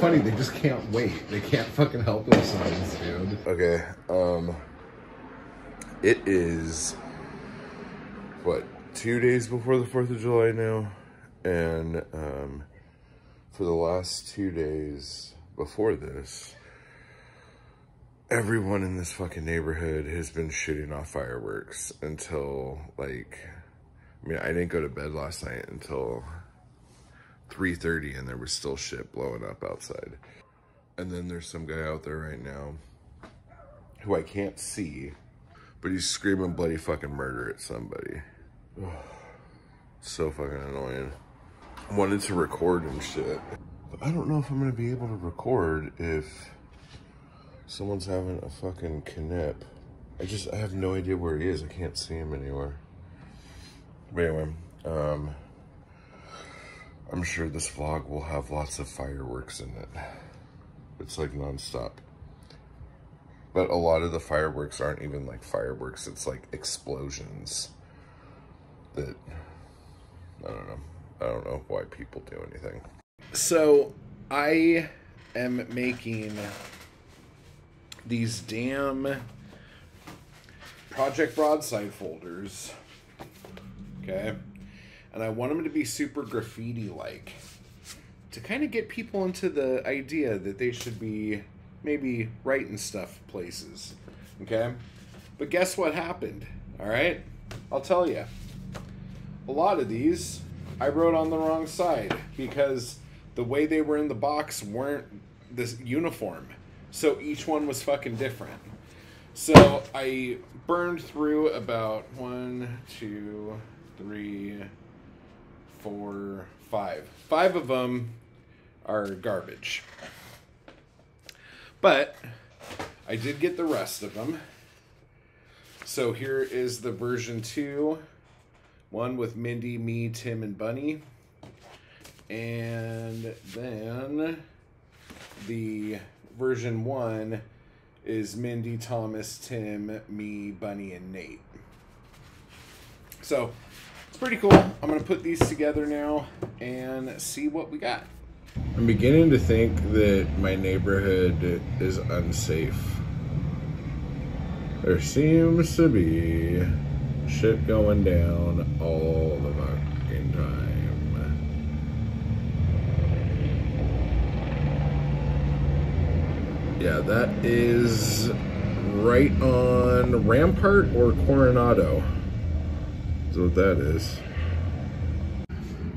funny. They just can't wait. They can't fucking help themselves, dude. Okay. Um it is what, 2 days before the 4th of July now and um for the last 2 days before this everyone in this fucking neighborhood has been shooting off fireworks until like I mean, I didn't go to bed last night until 3.30 and there was still shit blowing up outside. And then there's some guy out there right now who I can't see, but he's screaming bloody fucking murder at somebody. so fucking annoying. I wanted to record and shit. But I don't know if I'm gonna be able to record if someone's having a fucking knip. I just, I have no idea where he is. I can't see him anywhere. But anyway, um, I'm sure this vlog will have lots of fireworks in it. It's like nonstop. But a lot of the fireworks aren't even like fireworks. It's like explosions that, I don't know. I don't know why people do anything. So I am making these damn Project Broadside folders. Okay. And I want them to be super graffiti like. To kind of get people into the idea that they should be maybe writing stuff places. Okay? But guess what happened? All right? I'll tell you. A lot of these I wrote on the wrong side because the way they were in the box weren't this uniform. So each one was fucking different. So I burned through about one, two, three, four, five. Five of them are garbage. But I did get the rest of them. So here is the version two one with Mindy, me, Tim, and Bunny. And then the version one is Mindy, Thomas, Tim, me, Bunny, and Nate. So pretty cool. I'm to put these together now and see what we got. I'm beginning to think that my neighborhood is unsafe. There seems to be shit going down all the fucking time. Yeah, that is right on Rampart or Coronado. Is what that is.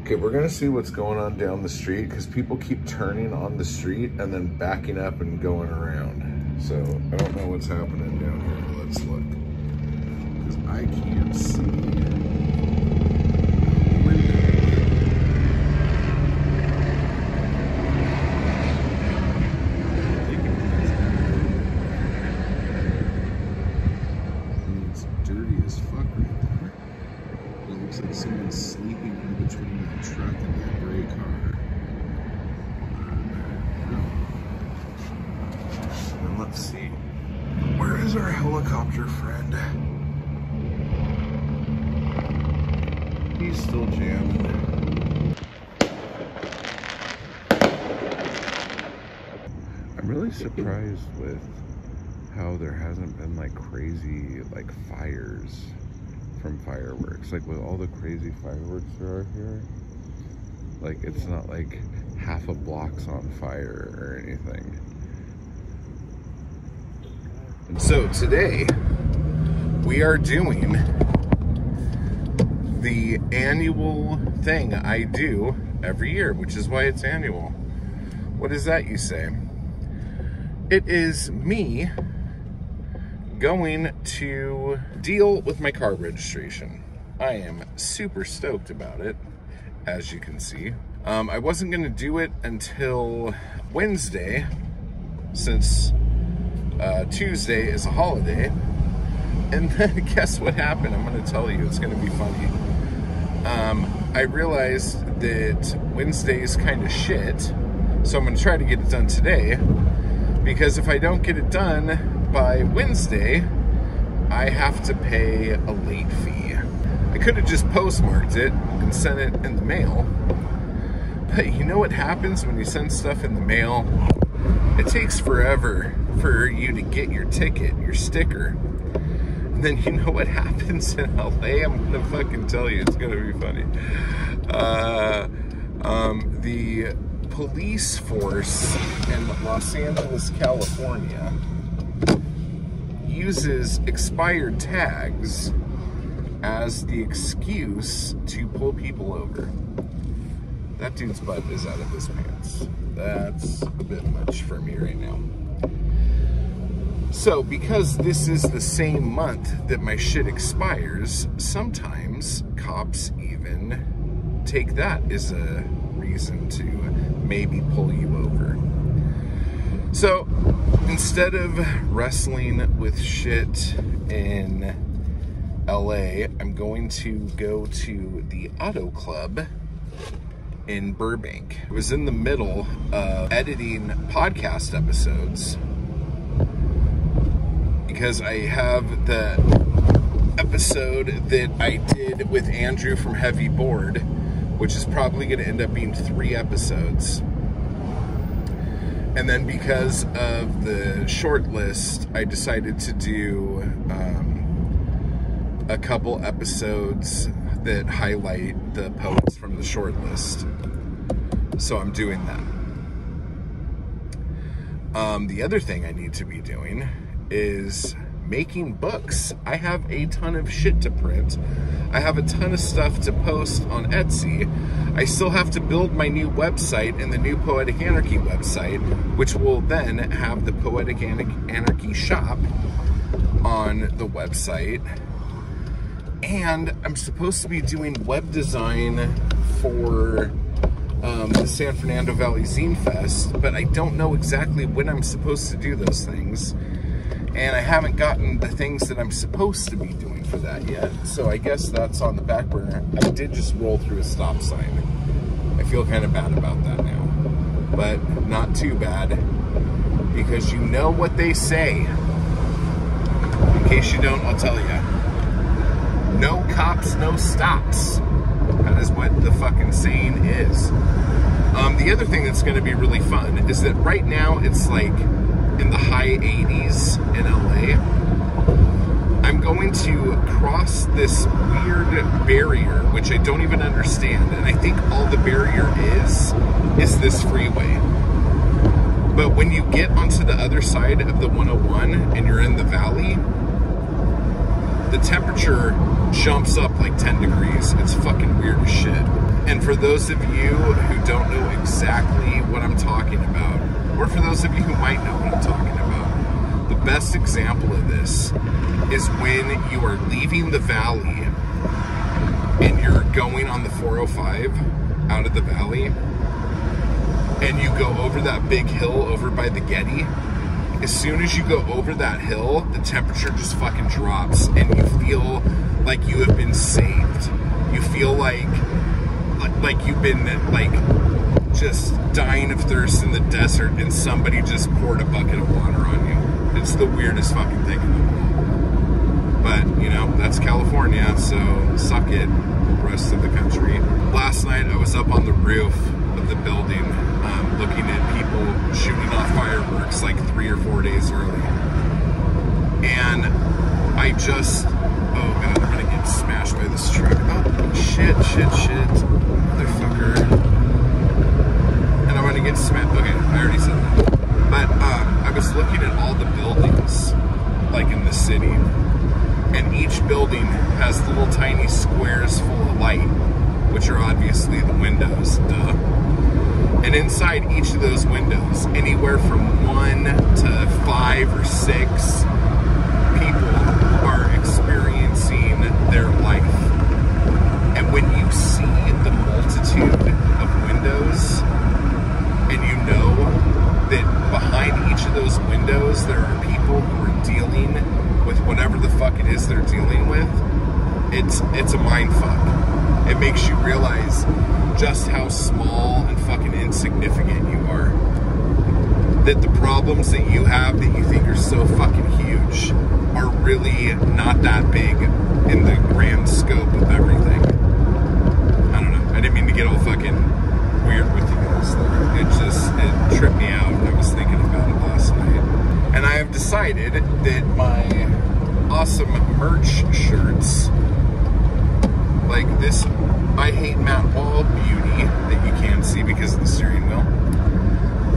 Okay, we're gonna see what's going on down the street because people keep turning on the street and then backing up and going around. So I don't know what's happening down here. Let's look. Because I can't see. It's dirty as fuck right there. It looks like someone's sleeping in between that truck and that gray car. And let's see. Where is our helicopter friend? He's still jamming. I'm really surprised with how there hasn't been like crazy like from fireworks. Like with all the crazy fireworks there are here, like it's not like half a block's on fire or anything. So today we are doing the annual thing I do every year, which is why it's annual. What is that you say? It is me going to deal with my car registration. I am super stoked about it, as you can see. Um, I wasn't going to do it until Wednesday, since uh, Tuesday is a holiday. And then guess what happened? I'm going to tell you. It's going to be funny. Um, I realized that Wednesday's kind of shit, so I'm going to try to get it done today. Because if I don't get it done by Wednesday, I have to pay a late fee. I could have just postmarked it and sent it in the mail, But you know what happens when you send stuff in the mail? It takes forever for you to get your ticket, your sticker. And then you know what happens in LA? I'm gonna fucking tell you, it's gonna be funny. Uh, um, the police force in Los Angeles, California uses expired tags as the excuse to pull people over. That dude's butt is out of his pants. That's a bit much for me right now. So, because this is the same month that my shit expires, sometimes cops even take that as a reason to maybe pull you over. So, instead of wrestling with shit in LA, I'm going to go to the Auto Club in Burbank. I was in the middle of editing podcast episodes because I have the episode that I did with Andrew from Heavy Board, which is probably going to end up being three episodes. And then because of the short list, I decided to do um, a couple episodes that highlight the poets from the short list. So I'm doing that. Um, the other thing I need to be doing is making books. I have a ton of shit to print. I have a ton of stuff to post on Etsy. I still have to build my new website and the new Poetic Anarchy website, which will then have the Poetic Anarchy shop on the website. And I'm supposed to be doing web design for um, the San Fernando Valley Zine Fest, but I don't know exactly when I'm supposed to do those things and I haven't gotten the things that I'm supposed to be doing for that yet. So I guess that's on the back burner. I did just roll through a stop sign. I feel kind of bad about that now, but not too bad because you know what they say. In case you don't, I'll tell you. No cops, no stops. That is what the fucking saying is. Um, the other thing that's going to be really fun is that right now it's like in the high 80s in LA. I'm going to cross this weird barrier, which I don't even understand. And I think all the barrier is, is this freeway. But when you get onto the other side of the 101 and you're in the valley, the temperature jumps up like 10 degrees. It's fucking weird as shit. And for those of you who don't know exactly what I'm talking about, or for those of you who might know what I'm talking about, the best example of this is when you are leaving the valley and you're going on the 405 out of the valley and you go over that big hill over by the Getty. As soon as you go over that hill, the temperature just fucking drops and you feel like you have been saved. You feel like like, like you've been like just dying of thirst in the desert and somebody just poured a bucket of water on you. It's the weirdest fucking thing in the world. But, you know, that's California, so suck it, rest of the country. Last night I was up on the roof of the building um, looking at people shooting off fireworks like three or four days early. And I just, oh god, I'm gonna get smashed by this truck. Oh, shit, shit, shit. Motherfucker to get smashed. Okay, I already said that. But um, I was looking at all the buildings, like in the city, and each building has little tiny squares full of light, which are obviously the windows, duh. And inside each of those windows, anywhere from one to five or six people are experiencing their life. And when you see the multitude of windows, know that behind each of those windows there are people who are dealing with whatever the fuck it is they're dealing with, it's it's a mind fuck. It makes you realize just how small and fucking insignificant you are. That the problems that you have that you think are so fucking huge are really not that big in the grand scope of everything. I don't know. I didn't mean to get all fucking weird with it just, it tripped me out. I was thinking about it last night. And I have decided that my awesome merch shirts, like this I Hate Matt Wall beauty that you can't see because of the steering wheel,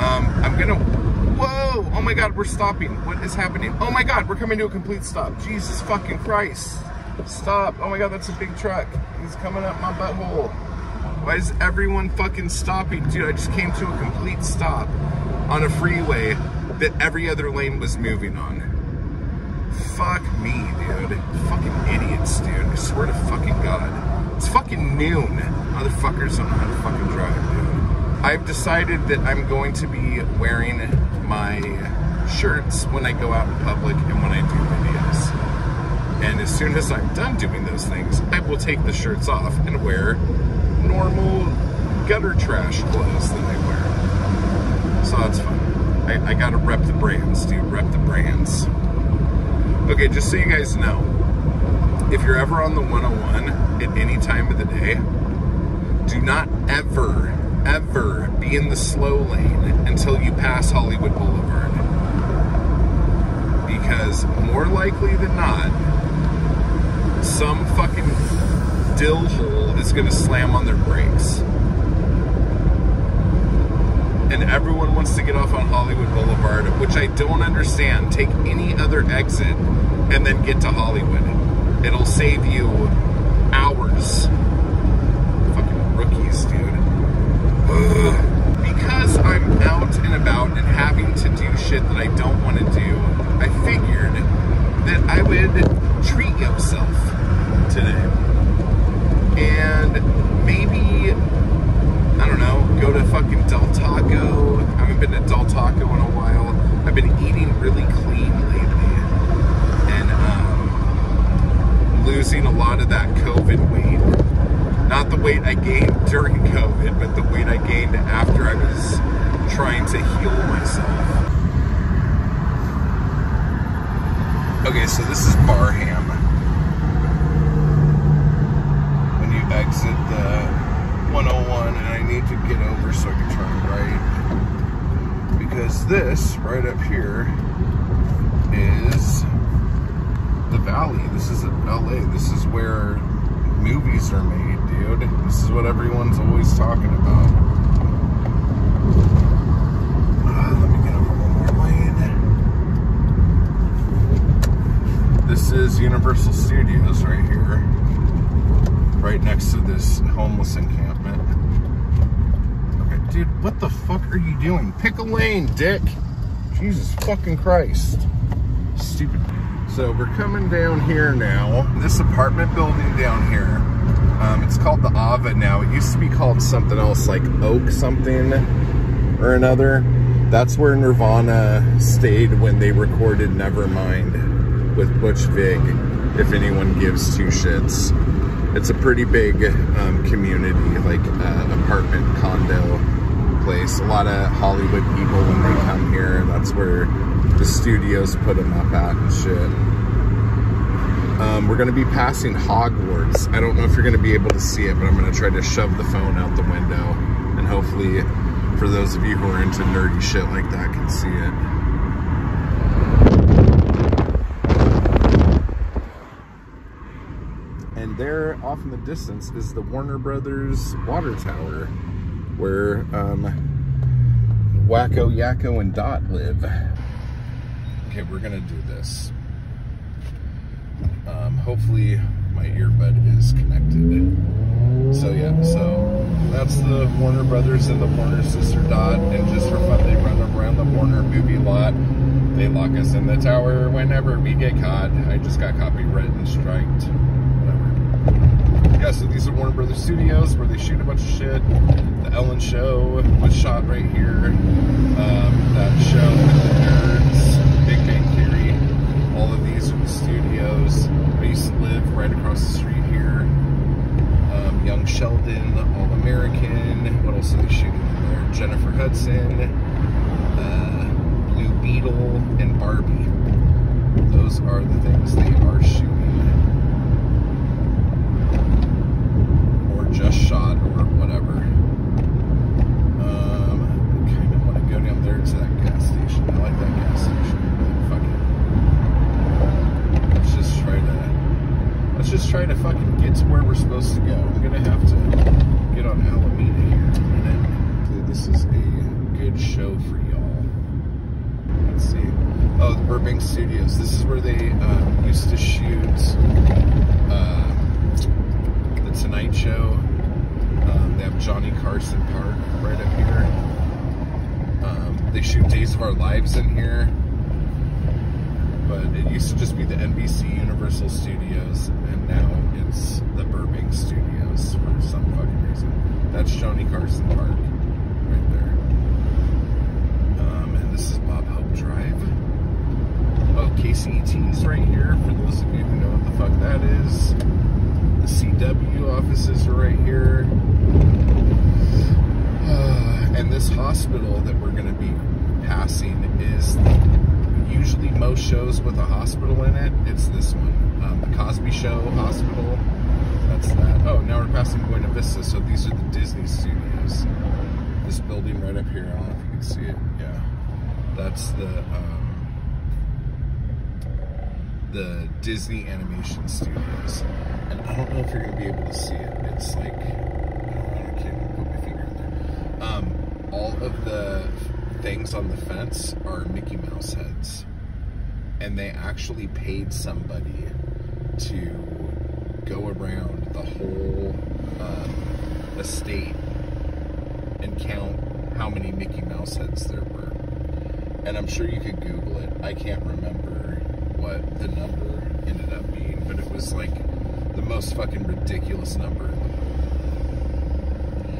um, I'm gonna, whoa, oh my God, we're stopping. What is happening? Oh my God, we're coming to a complete stop. Jesus fucking Christ. Stop. Oh my God, that's a big truck. He's coming up my butthole. Why is everyone fucking stopping? Dude, I just came to a complete stop on a freeway that every other lane was moving on. Fuck me, dude. Fucking idiots, dude. I swear to fucking God. It's fucking noon. Motherfuckers don't know how to fucking drive, dude. I've decided that I'm going to be wearing my shirts when I go out in public and when I do videos. And as soon as I'm done doing those things, I will take the shirts off and wear normal gutter trash clothes that I wear. So that's fun. I, I gotta rep the brands, dude. Rep the brands. Okay, just so you guys know, if you're ever on the 101 at any time of the day, do not ever, ever be in the slow lane until you pass Hollywood Boulevard. Because more likely than not, some fucking dill hole is gonna slam on their brakes. And everyone wants to get off on Hollywood Boulevard, which I don't understand. Take any other exit and then get to Hollywood. It'll save you hours. Fucking rookies, dude. Ugh. Because I'm out and about and having to do shit that I don't want to do, I figured that I would treat yourself today. And maybe, I don't know, go to fucking Del Taco. I haven't been to Del Taco in a while. I've been eating really clean lately. And um, losing a lot of that COVID weight. Not the weight I gained during COVID, but the weight I gained after I was trying to heal myself. Okay, so this is Barham. When you exit the 101, and I need to get over so I can turn right. Because this, right up here, is the valley. This is LA. This is where movies are made, dude. This is what everyone's always talking about. Uh, let me get over one more lane. This is Universal Studios right here. Right next to this homeless encampment. Okay, dude, what the fuck are you doing? Pick a lane, dick. Jesus fucking Christ. Stupid. So we're coming down here now. This apartment building down here, um, it's called the Ava now. It used to be called something else, like Oak something or another. That's where Nirvana stayed when they recorded Nevermind with Butch Vig, if anyone gives two shits. It's a pretty big um, community, like uh, apartment condo place. A lot of Hollywood people when they come here, that's where the studios put them up at and shit. Um, we're going to be passing Hogwarts. I don't know if you're going to be able to see it, but I'm going to try to shove the phone out the window. And hopefully, for those of you who are into nerdy shit like that, can see it. There, off in the distance, is the Warner Brothers water tower, where um, Wakko, Yakko, and Dot live. Okay, we're gonna do this. Um, hopefully my earbud is connected. So yeah, so that's the Warner Brothers and the Warner sister Dot, and just for fun, they run around the Warner movie lot. They lock us in the tower whenever we get caught. I just got copyrighted and striked. Yeah, so these are Warner Brothers Studios where they shoot a bunch of shit. The Ellen Show was shot right here. Um, that show nerds, Big Bang Theory. All of these are the studios. I used to live right across the street here. Um, Young Sheldon, All American. What else are they shooting in there? Jennifer Hudson, uh, Blue Beetle, and Barbie. Those are the things they are shooting. Or just shot, or whatever. Um, I kind of want to go down there to that gas station. I like that gas station. But fuck it. Let's just try to let's just try to fucking get to where we're supposed to go. I'm gonna have to get on Alameda here in a minute. Hopefully This is a good show for y'all. can see. Oh, the Burbank Studios. This is where they um, used to shoot uh, the Tonight Show. Um, they have Johnny Carson Park right up here. Um, they shoot Days of Our Lives in here. But it used to just be the NBC Universal Studios, and now it's the Burbank Studios for some fucking reason. That's Johnny Carson Park right there. Um, and this is Bob Hope Drive. Oh, KCET's right here, for those of you who know what the fuck that is. The CW offices are right here. Uh, and this hospital that we're going to be passing is usually most shows with a hospital in it. It's this one, um, the Cosby Show Hospital. That's that. Oh, now we're passing Buena Vista. So these are the Disney studios. This building right up here. I don't know if you can see it. Yeah, that's the um, the Disney Animation Studios. And I don't know if you're gonna be able to see it. It's like I can't even put my finger in there. Um, all of the things on the fence are Mickey Mouse heads. And they actually paid somebody to go around the whole um, estate and count how many Mickey Mouse heads there were. And I'm sure you could Google it. I can't remember what the number ended up being, but it was like the most fucking ridiculous number in the world.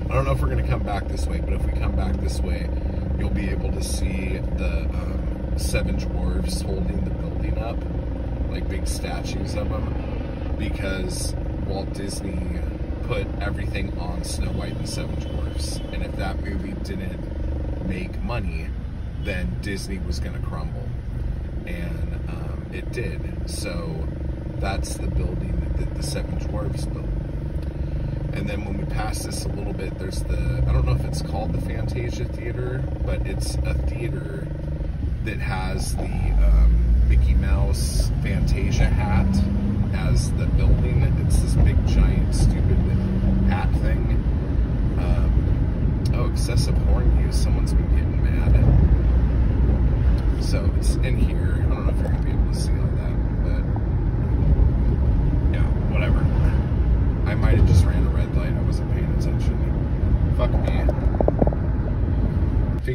I don't know if we're gonna come back this way, but if we come back this way, you'll be able to see the um, seven dwarves holding the building up, like big statues of them, because Walt Disney put everything on Snow White and the Seven Dwarfs. And if that movie didn't make money, then Disney was going to crumble. And um, it did. So that's the building that the Seven Dwarfs built. And then when we pass this a little bit, there's the, I don't know if it's called the Fantasia Theater, but it's a theater that has the um, Mickey Mouse Fantasia hat as the building. It's this big, giant, stupid hat thing. Um, oh, excessive horn use. Someone's been getting mad. So it's in here. I don't know if you're going to be able to see all that, but yeah, whatever. I might have just ran a red light. I wasn't paying attention. Fuck me.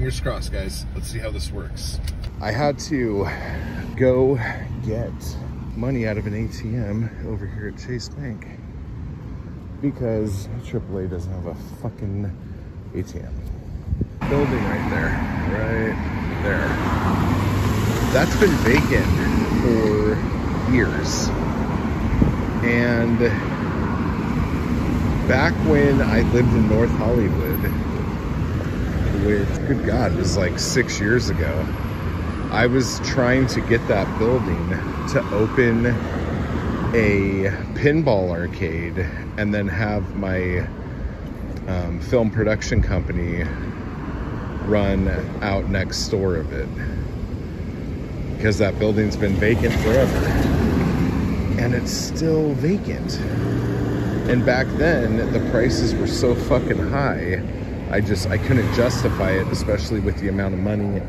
Fingers crossed, guys. Let's see how this works. I had to go get money out of an ATM over here at Chase Bank because AAA doesn't have a fucking ATM. Building right there, right there. That's been vacant for years. And back when I lived in North Hollywood, with, good God, it was like six years ago, I was trying to get that building to open a pinball arcade and then have my um, film production company run out next door of it. Because that building's been vacant forever. And it's still vacant. And back then the prices were so fucking high i just i couldn't justify it especially with the amount of money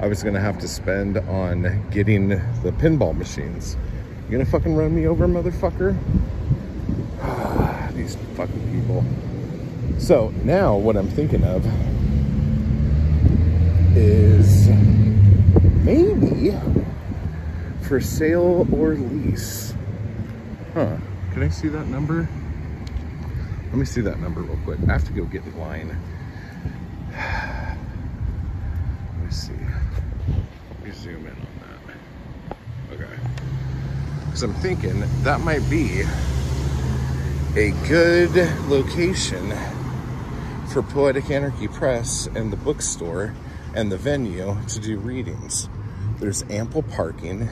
i was gonna have to spend on getting the pinball machines. You gonna fucking run me over motherfucker? Ah, these fucking people. So now what i'm thinking of is maybe for sale or lease. Huh can i see that number? Let me see that number real quick. I have to go get in line. Let me see. Let me zoom in on that. Okay. Because I'm thinking that might be a good location for Poetic Anarchy Press and the bookstore and the venue to do readings. There's ample parking.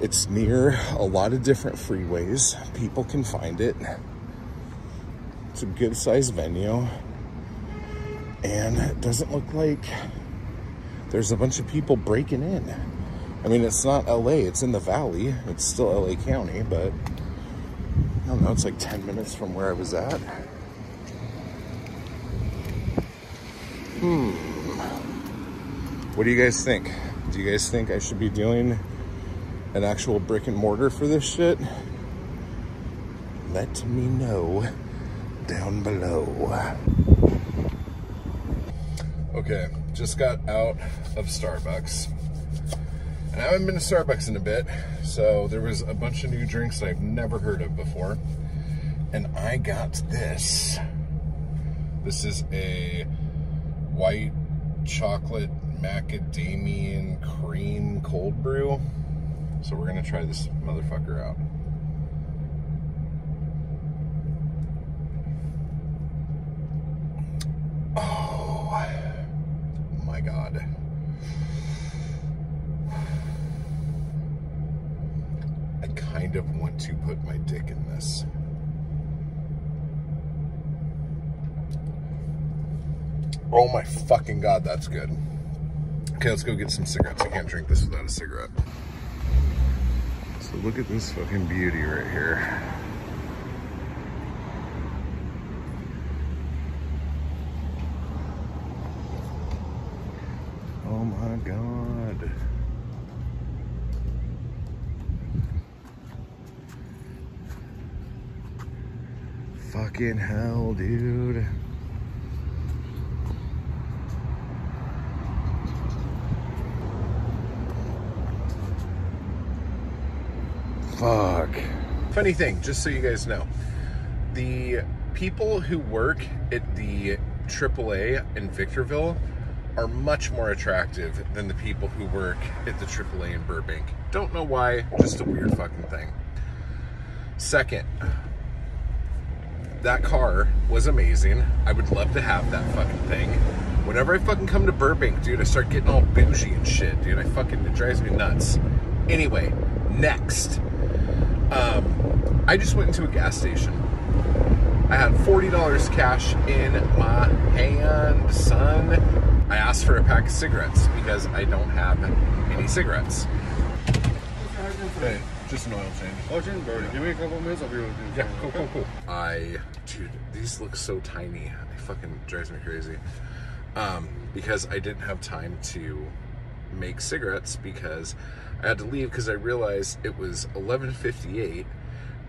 It's near a lot of different freeways. People can find it. It's a good sized venue. And it doesn't look like there's a bunch of people breaking in. I mean, it's not LA, it's in the valley. It's still LA County, but I don't know, it's like 10 minutes from where I was at. Hmm. What do you guys think? Do you guys think I should be doing an actual brick and mortar for this shit? Let me know down below. Okay, just got out of Starbucks. And I haven't been to Starbucks in a bit, so there was a bunch of new drinks I've never heard of before. And I got this. This is a white chocolate macadamian cream cold brew. So we're gonna try this motherfucker out. Oh my god. I kind of to put my dick in this. Oh my fucking god, that's good. Okay, let's go get some cigarettes. I can't drink this without a cigarette. So look at this fucking beauty right here. Oh my god. Fucking hell, dude. Fuck. Funny thing, just so you guys know, the people who work at the AAA in Victorville are much more attractive than the people who work at the AAA in Burbank. Don't know why, just a weird fucking thing. Second, that car was amazing. I would love to have that fucking thing. Whenever I fucking come to Burbank, dude, I start getting all bougie and shit, dude. I fucking, it drives me nuts. Anyway, next. Um, I just went into a gas station. I had $40 cash in my hand, son. I asked for a pack of cigarettes because I don't have any cigarettes. Hey, just an oil change. Oh, Jim, bro, give me a couple minutes. I'll be able to do Yeah, cool, cool, cool. I, dude, these look so tiny. It fucking drives me crazy. Um, because I didn't have time to make cigarettes because I had to leave because I realized it was 11:58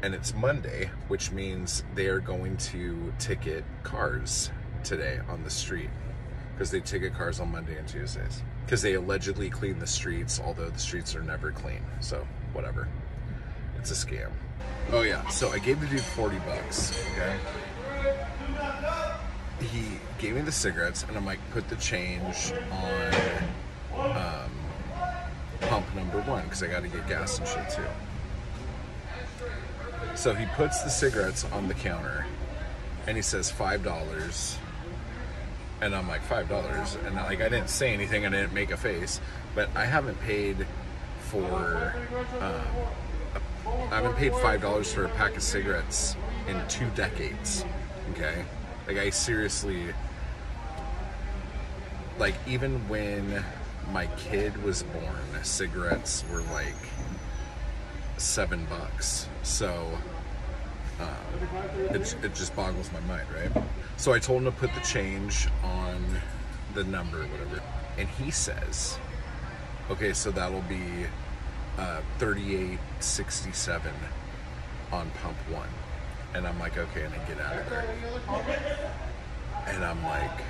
and it's Monday, which means they are going to ticket cars today on the street because they ticket cars on Monday and Tuesdays because they allegedly clean the streets, although the streets are never clean. So whatever, it's a scam. Oh yeah, so I gave the dude 40 bucks. Okay. He gave me the cigarettes, and I'm like, put the change on um, pump number one because I got to get gas and shit too. So he puts the cigarettes on the counter, and he says five dollars. And I'm like five dollars, and like I didn't say anything, I didn't make a face, but I haven't paid for, um, I haven't paid five dollars for a pack of cigarettes in two decades. Okay, like I seriously, like even when my kid was born, cigarettes were like seven bucks. So um, it, it just boggles my mind, right? So I told him to put the change on the number, whatever, and he says, "Okay, so that'll be uh, thirty-eight sixty-seven on pump one." And I'm like, "Okay," and I get out of there, and I'm like.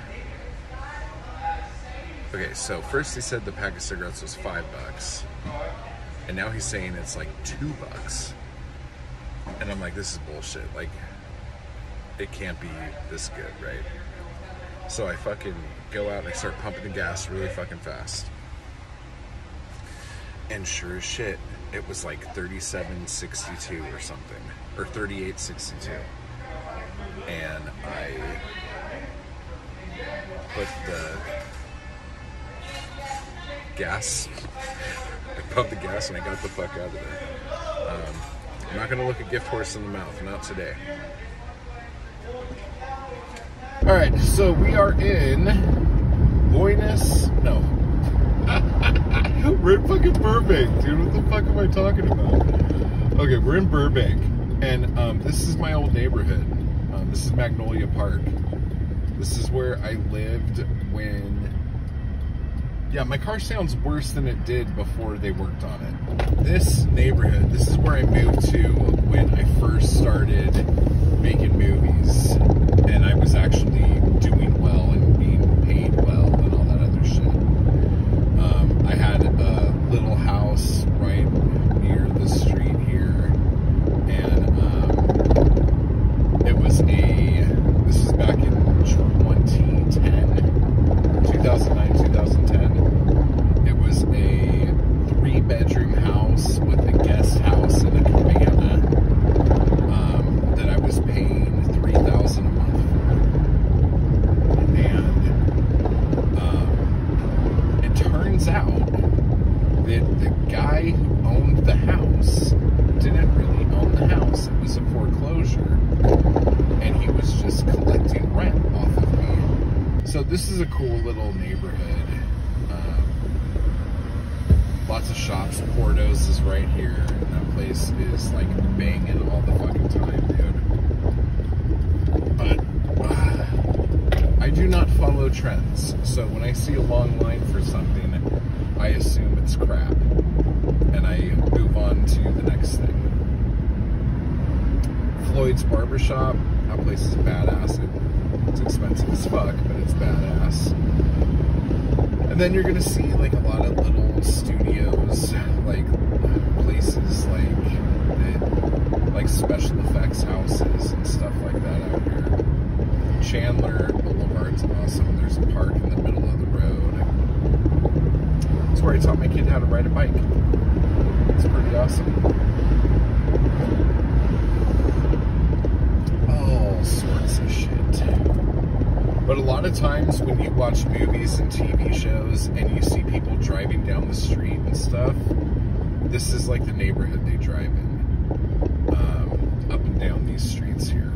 Okay, so first he said the pack of cigarettes was five bucks, and now he's saying it's like two bucks. And I'm like, this is bullshit. Like, it can't be this good, right? So I fucking go out and I start pumping the gas really fucking fast. And sure as shit, it was like 37.62 or something, or 38.62. And I put the gas. I pumped the gas and I got the fuck out of there. Um, I'm not gonna look a gift horse in the mouth, not today. All right, so we are in Buenos. No, we're in fucking Burbank, dude. What the fuck am I talking about? Okay, we're in Burbank, and um, this is my old neighborhood. Um, this is Magnolia Park. This is where I lived when Yeah, my car sounds worse than it did before they worked on it. This neighborhood, this is where I moved to when I first started making movies. And I was actually doing well and being paid well and all that other shit. Um, I had a little house right near the street here. And um, it was a, this is back in 2010, 2009, 2010. It was a three bedroom house with a guest house and a cabana um, that I was paying 3000 a month for. And um, it turns out that the guy who owned the house didn't really own the house. It was a foreclosure. And he was just collecting rent off of me. So this is a cool little neighborhood. Um, lots of shops. Portos is right here. And that place is like banging all the fucking time, dude. But uh, I do not follow trends. So when I see a long line for something, I assume it's crap. And I move on to the next thing. Floyd's Barbershop. That place is badass. It, it's expensive as fuck, but it's badass. And then you're gonna see like a lot of little studios, like places like that, like special effects houses and stuff like that out here. Chandler Boulevard's awesome. There's a park in the middle of the It's where I taught my kid how to ride a bike. It's pretty awesome. All sorts of shit. But a lot of times when you watch movies and TV shows and you see people driving down the street and stuff, this is like the neighborhood they drive in. Um, up and down these streets here.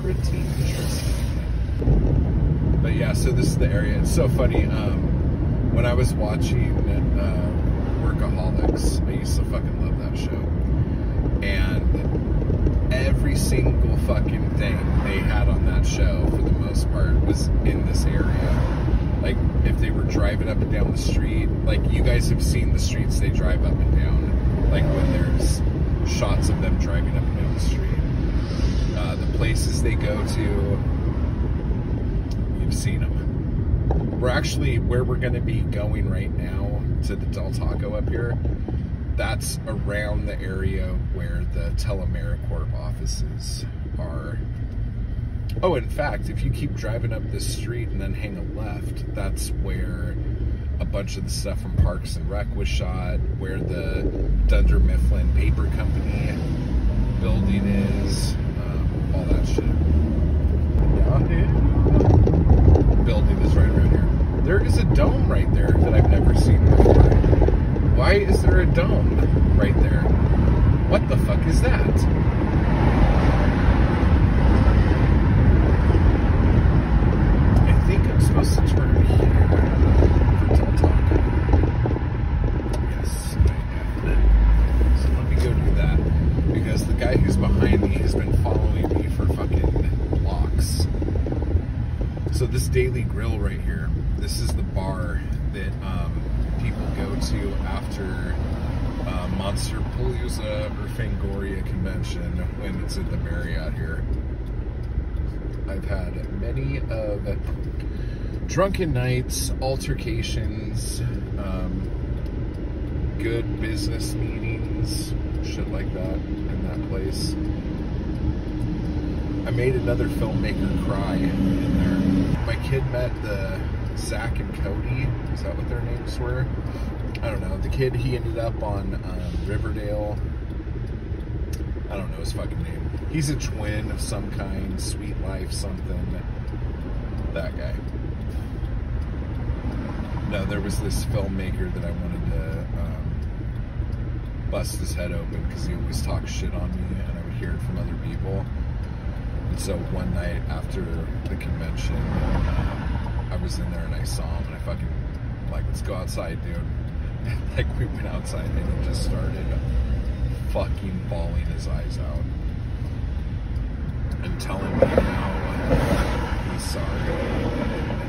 Pretty interesting. But yeah, so this is the area. It's so funny. Um, when I was watching uh, Workaholics, I used to fucking love that show. And every single fucking thing they had on that show, for the most part, was in this area. Like, if they were driving up and down the street, like, you guys have seen the streets they drive up and down. Like, when there's shots of them driving up and down the street. Uh, the places they go to, you've seen them. We're actually, where we're going to be going right now to the Del Taco up here, that's around the area where the TelAmeriCorp offices are. Oh, in fact, if you keep driving up this street and then hang a left, that's where a bunch of the stuff from Parks and Rec was shot, where the Dunder Mifflin Paper Company building is, um, all that shit. Yahoo! Building is right around here. There is a dome right there that I've never seen before. Why is there a dome right there? What the fuck is that? I think I'm supposed to turn here for Del Taco. Yes, I am. So let me go do that. Because the guy who's behind me has been following me for fucking blocks. So this Daily Grill right here, this is the bar that um, people go to after uh, Monsterpalooza or Fangoria convention when it's at the Marriott here. I've had many of drunken nights, altercations, um, good business meetings, shit like that in that place. I made another filmmaker cry in there. My kid met the Zack and Cody. Is that what their names were? I don't know. The kid, he ended up on um, Riverdale. I don't know his fucking name. He's a twin of some kind, Suite Life, something. That guy. No, there was this filmmaker that I wanted to um, bust his head open because he always talks shit on me and I would hear it from other people. And so one night after the convention, um, I was in there and I saw him and I fucking, like, let's go outside, dude. like, we went outside and he just started fucking bawling his eyes out and telling me how he's sorry and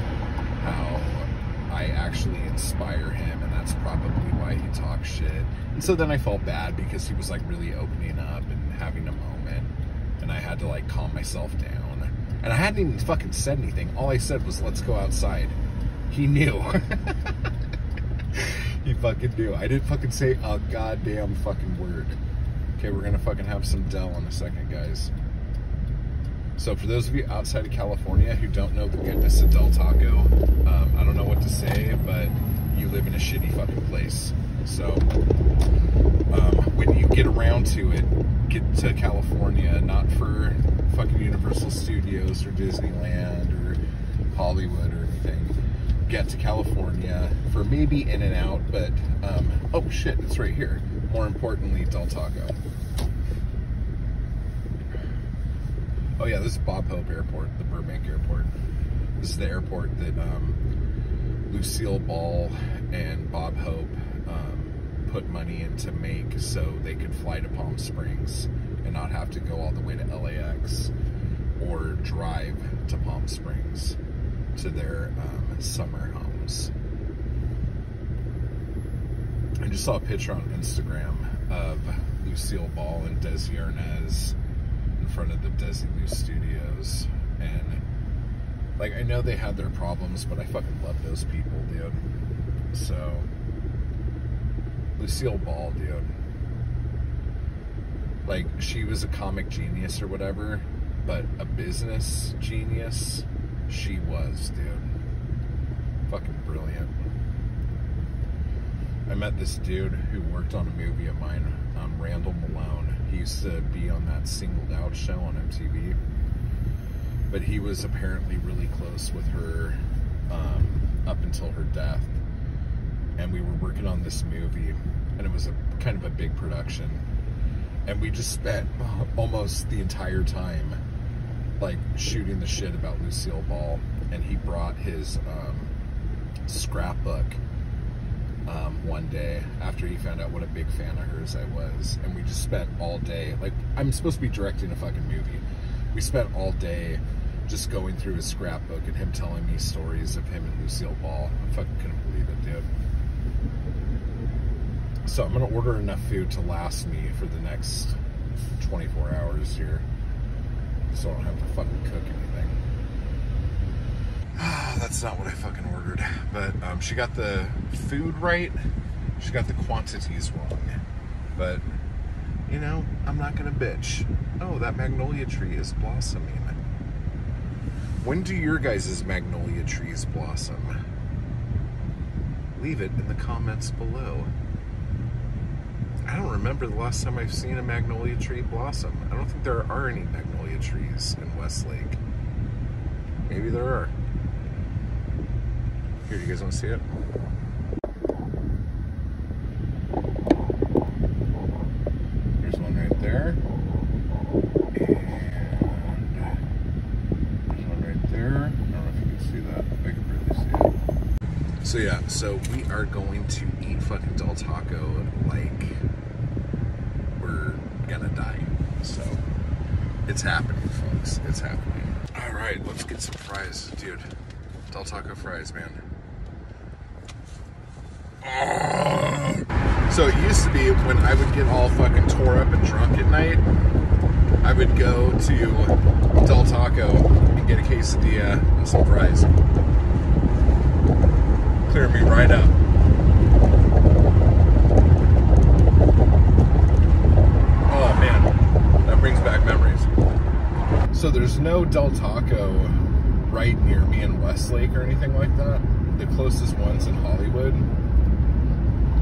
how I actually inspire him, and that's probably why he talks shit. And so then I felt bad because he was like really opening up and having a moment, and I had to like calm myself down. And I hadn't even fucking said anything. All I said was, "Let's go outside." He knew. he fucking knew. I didn't fucking say a goddamn fucking word. Okay, we're gonna fucking have some Del in a second, guys. So for those of you outside of California who don't know the goodness of Del Taco, um, I don't know what to say, but you live in a shitty fucking place. So um, when you get around to it, get to California, not for fucking Universal Studios or Disneyland or Hollywood or anything. Get to California for maybe In and Out, but um, oh shit, it's right here. More importantly, Del Taco. Oh yeah, this is Bob Hope Airport, the Burbank Airport. This is the airport that um, Lucille Ball and Bob Hope put money in to make so they could fly to Palm Springs and not have to go all the way to LAX or drive to Palm Springs to their um, summer homes. I just saw a picture on Instagram of Lucille Ball and Desi Arnaz in front of the Desilu Studios. And, like, I know they had their problems, but I fucking love those people, dude. So, Lucille Ball, dude. Like, she was a comic genius or whatever, but a business genius, she was, dude. Fucking brilliant. I met this dude who worked on a movie of mine, um, Randal Malone. He used to be on that Singled Out show on MTV. But he was apparently really close with her um, up until her death. And we were working on this movie, and it was a kind of a big production. And we just spent almost the entire time like shooting the shit about Lucille Ball. And he brought his um, scrapbook um, one day after he found out what a big fan of hers I was. And we just spent all day, like, I'm supposed to be directing a fucking movie. We spent all day just going through his scrapbook and him telling me stories of him and Lucille Ball. I fucking couldn't believe it, dude. So I'm gonna order enough food to last me for the next 24 hours here. So I don't have to fucking cook anything. That's not what I fucking ordered. But um, she got the food right. She got the quantities wrong. But, you know, I'm not gonna bitch. Oh, that magnolia tree is blossoming. When do your guys' magnolia trees blossom? Leave it in the comments below. I don't remember the last time I've seen a magnolia tree blossom. I don't think there are any magnolia trees in Westlake. Maybe there are. Here, you guys want to see it? Here's one right there. And there's one right there. I don't know if you can see that. I can barely see it. So yeah, so we are going to eat fucking Del Taco like we're gonna die. So it's happening, folks. It's happening. All right, let's get some fries, dude. Del Taco fries, man. So it used to be when I would get all fucking tore up and drunk at night, I would go to Del Taco and get a quesadilla and some fries. Clear me right up. Oh man, that brings back memories. So there's no Del Taco right near me in Westlake or anything like that. The closest one's in Hollywood,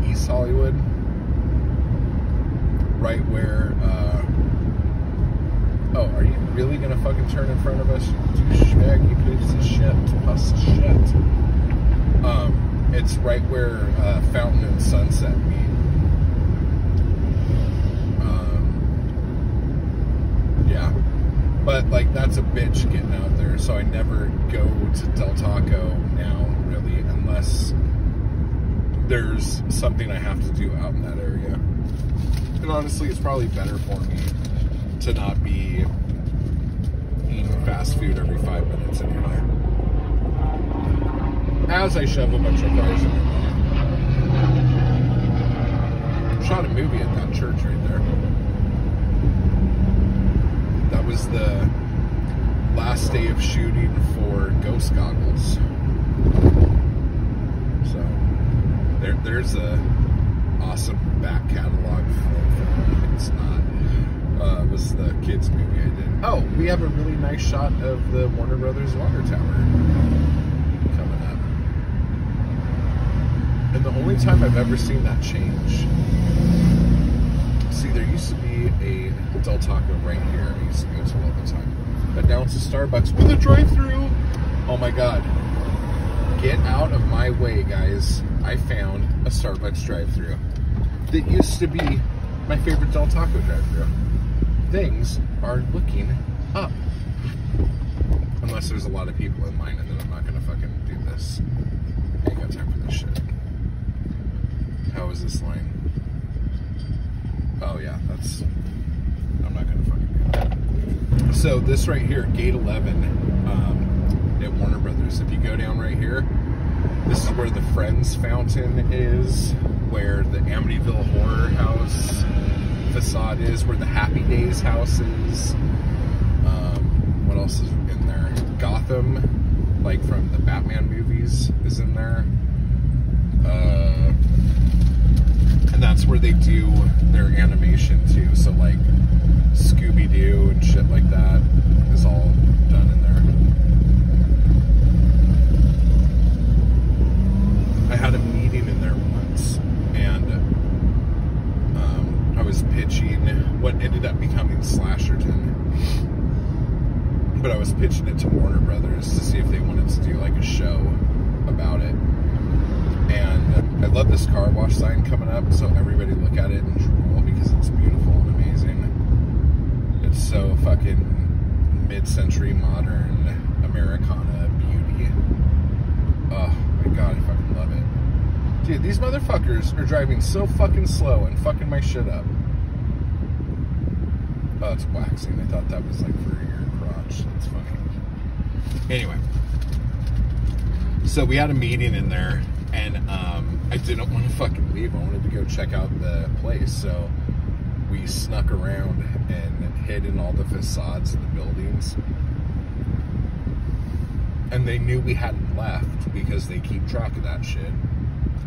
East Hollywood, right where. Uh, oh, are you really gonna fucking turn in front of us, douchebag? You piece of shit, puss shit. Um, it's right where uh, Fountain and Sunset meet. Um, yeah, but like that's a bitch getting out there, so I never go to Del Taco now, really, unless there's something I have to do out in that area. And honestly, it's probably better for me to not be eating fast food every five minutes anyway. as I shove a bunch of cars in there. Shot a movie at that church right there. That was the last day of shooting for Ghost Goggles. So there, there's a awesome back catalog. It's not. Uh, was the kids movie I did. Oh, we have a really nice shot of the Warner Brothers water tower coming up. And the only time I've ever seen that change. See, there used to be a Del Taco right here. I used to go to all the time. But now it's a Starbucks with a drive-through. Oh my god. Get out of my way, guys. I found a Starbucks drive-through that used to be my favorite Del Taco drive-through. Things are looking up. Unless there's a lot of people in line, and then I'm not gonna fucking do this. I ain't got time for this shit. How is this line? Oh yeah, that's. I'm not gonna fucking do that. So this right here, Gate 11, um, at Warner Brothers. If you go down right here, this is where the Friends Fountain is, where the Amityville Horror House facade is, where the Happy Days house is. Um, what else is in there? Gotham, like from the Batman movies, is in there. Uh, and that's where they do their animation too. So like Scooby Doo and shit like that is all done in there. I had a meeting in there once, and um, I was pitching what ended up becoming Slasherton. But I was pitching it to Warner Brothers to see if they wanted to do like a show about it. And I love this car wash sign coming up, so everybody look at it and drool because it's. It's so fucking mid-century modern Americana beauty. Oh my god, I fucking love it. Dude, these motherfuckers are driving so fucking slow and fucking my shit up. Oh, it's waxing. I thought that was like for your crotch. That's funny. Anyway, so we had a meeting in there, and um, I didn't want to fucking leave. I wanted to go check out the place, so we snuck around and in all the facades of the buildings. And they knew we hadn't left because they keep track of that shit.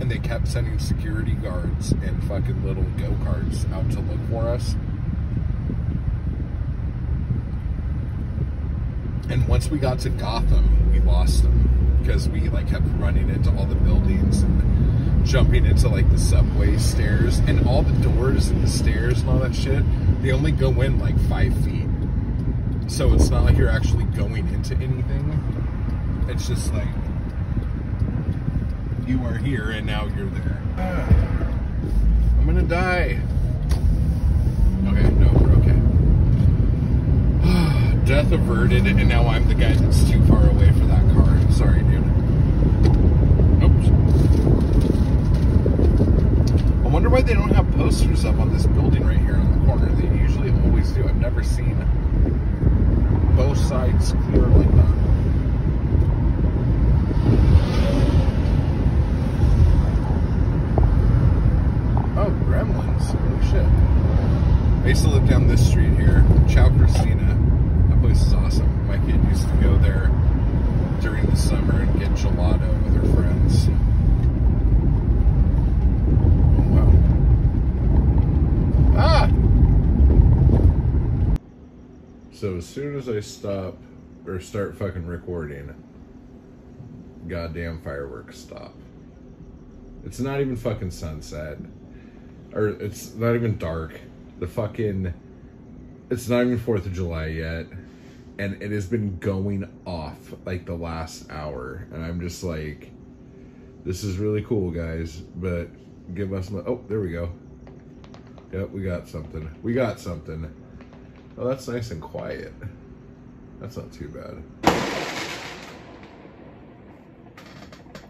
And they kept sending security guards and fucking little go karts out to look for us. And once we got to Gotham, we lost them because we like kept running into all the buildings and jumping into like the subway stairs and all the doors and the stairs and all that shit. They only go in like five feet, so it's not like you're actually going into anything. It's just like you are here and now you're there. I'm gonna die. Okay, no, we're okay. Death averted, and now I'm the guy that's too far away for that car. Sorry, dude. Oops. I wonder why they don't have posters up on this building right here on the corner. They usually always do. I've never seen both sides clear like that. Oh, Gremlins. Holy shit. I used to live down this street here, Ciao Cristina. That place is awesome. My kid used to go there during the summer and get gelato with her friends. So as soon as I stop or start fucking recording, goddamn fireworks stop. It's not even fucking sunset. Or it's not even dark. The fucking it's not even 4th of July yet. And it has been going off like the last hour. And I'm just like, this is really cool, guys. But give us, oh, there we go. Yep, we got something. We got something. Oh, that's nice and quiet. That's not too bad.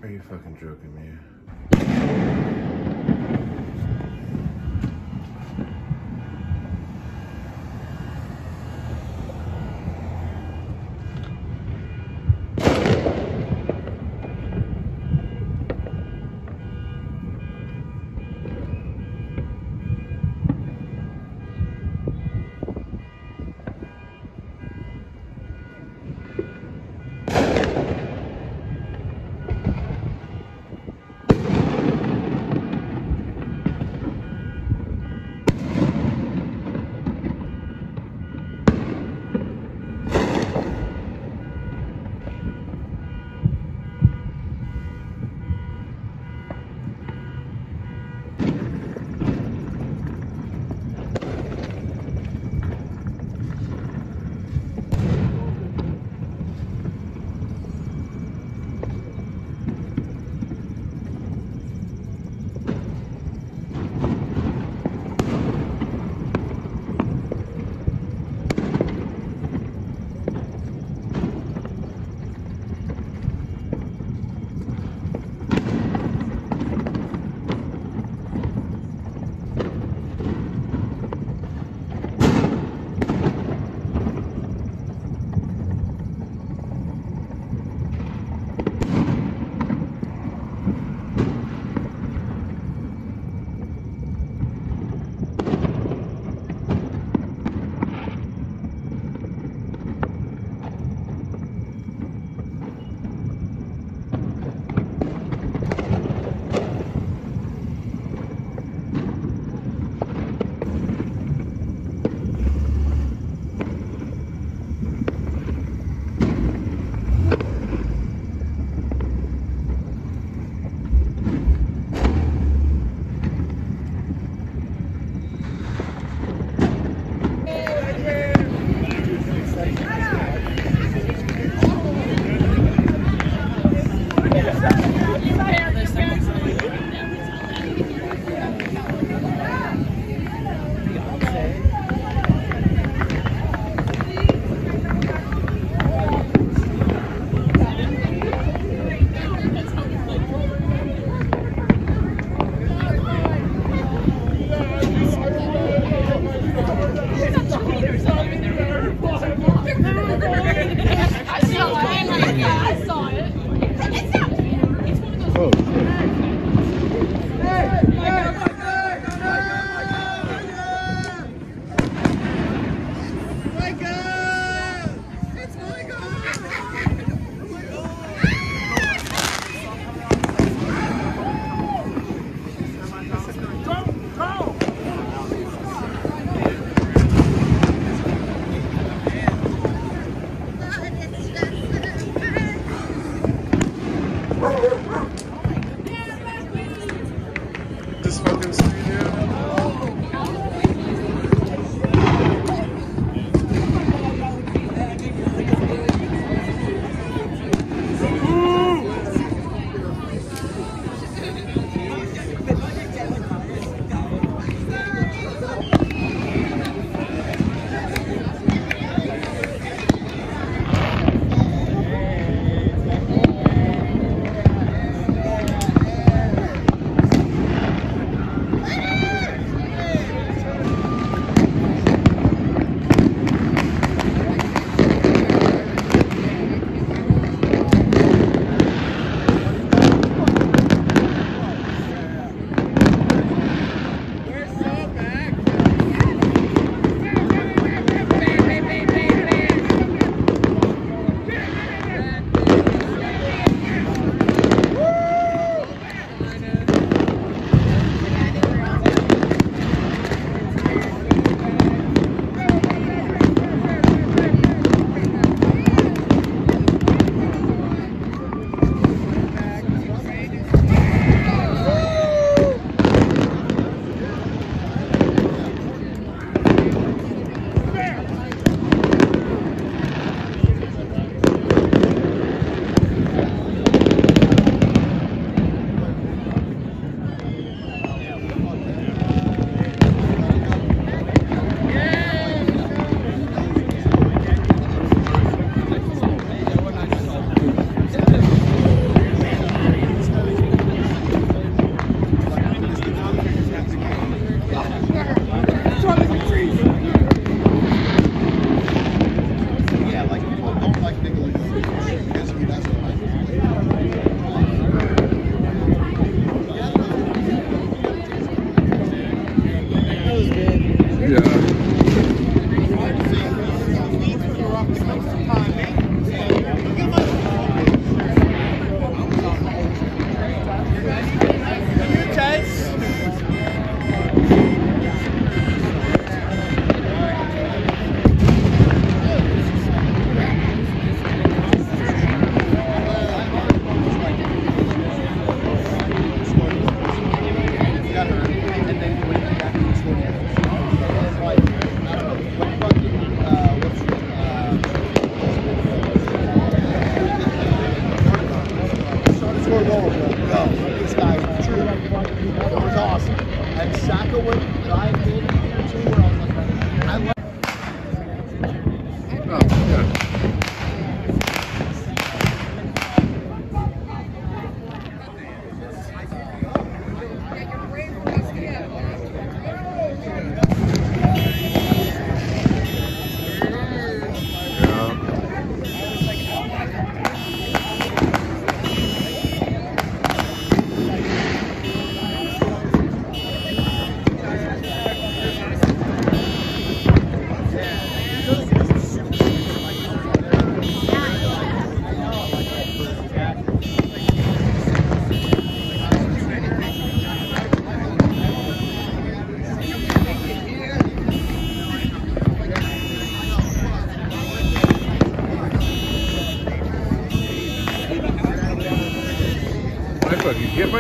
Are you fucking joking me?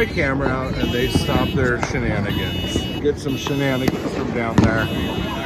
my camera out and they stop their shenanigans. Get some shenanigans from down there.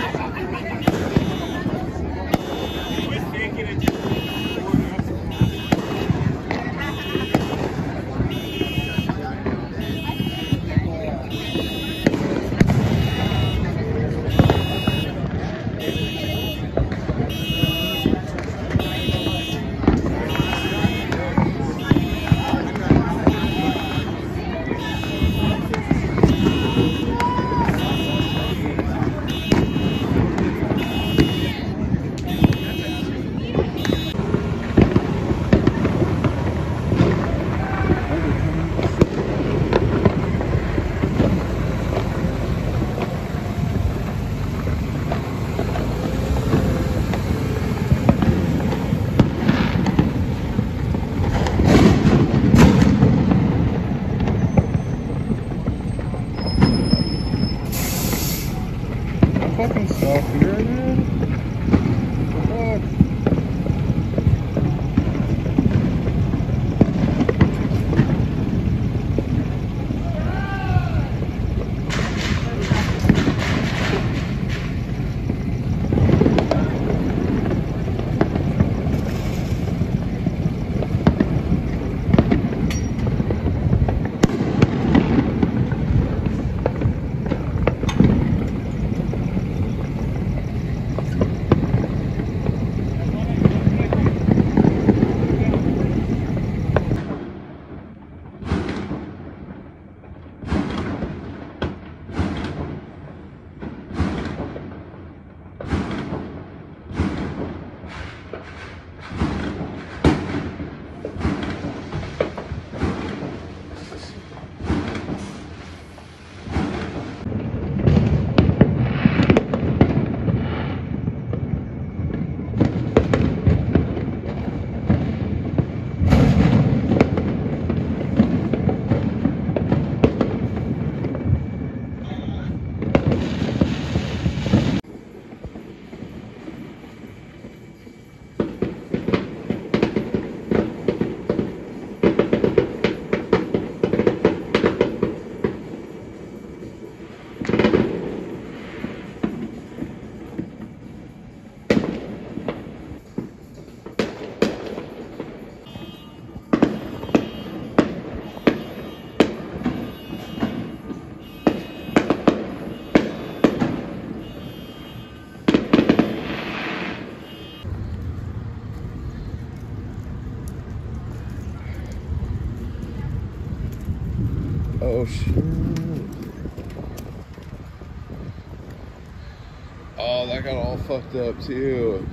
Oh, that got all fucked up too.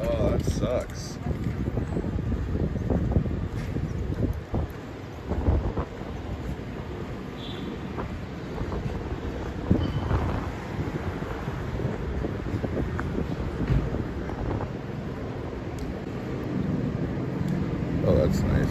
Oh, that sucks. Oh, that's nice.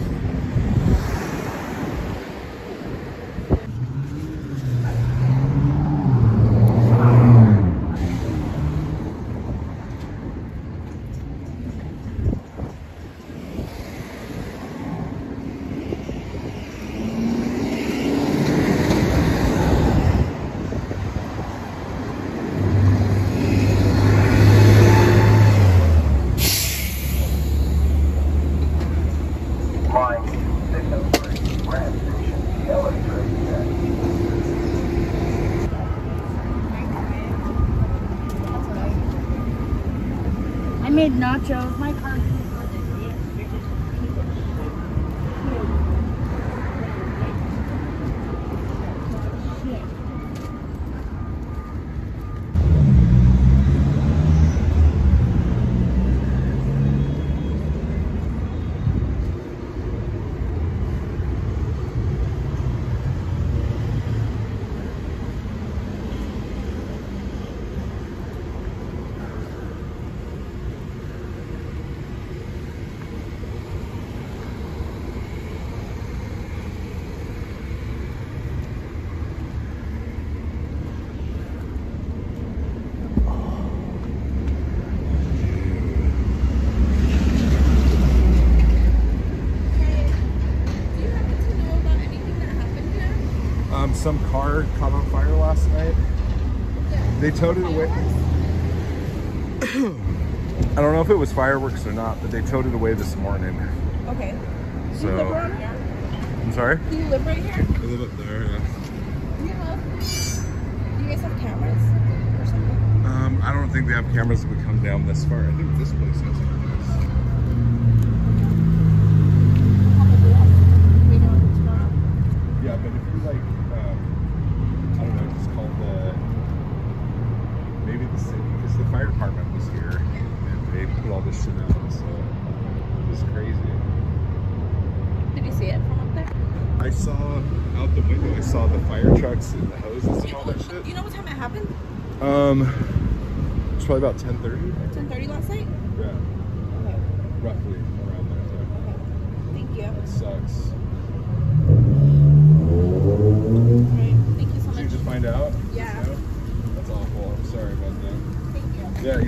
Line 603, Grand Station, Yellow Train Set. I made nachos. My car. Um, some car caught on fire last night. They towed it away. I don't know if it was fireworks or not, but they towed it away this morning. Okay. So, you live around here? I'm sorry? Do you live right here? I live up there. Yeah. Do you have? Do you guys have cameras or something? Um, I don't think they have cameras that would come down this far. I think this place has cameras. We know it tomorrow. Yeah, but if you like, um, I don't know, just call the maybe the city because the fire department was here and they put all this shit out. So it was crazy. Did you see it from up there? I saw out the window. I saw the fire trucks and the hoses and all that shit. Do you know what time it happened? Um, it's probably about ten thirty. 10:30 last night. Yeah, Okay. roughly around there. So Okay. Thank you. it sucks. Right. Thank you so Did you much. just find out? Yeah. No? That's awful. I'm sorry about that. Thank you. Yeah, you